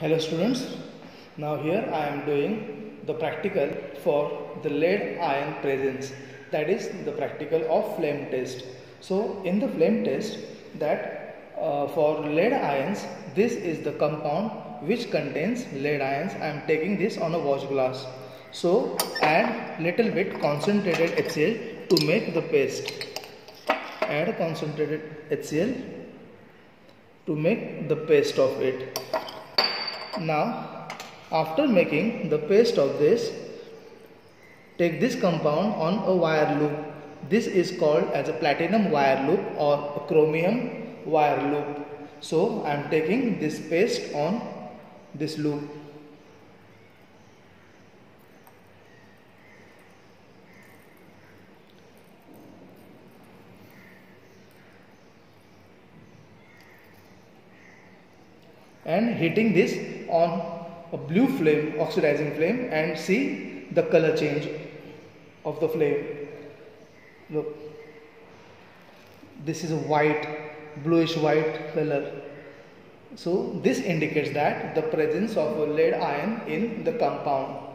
Hello students, now here I am doing the practical for the lead ion presence that is the practical of flame test. So in the flame test that uh, for lead ions this is the compound which contains lead ions I am taking this on a watch glass. So add little bit concentrated HCl to make the paste. Add concentrated HCl to make the paste of it. Now, after making the paste of this, take this compound on a wire loop. This is called as a platinum wire loop or a chromium wire loop. So, I am taking this paste on this loop. and heating this on a blue flame oxidizing flame and see the color change of the flame. Look. This is a white bluish white color. So this indicates that the presence of a lead ion in the compound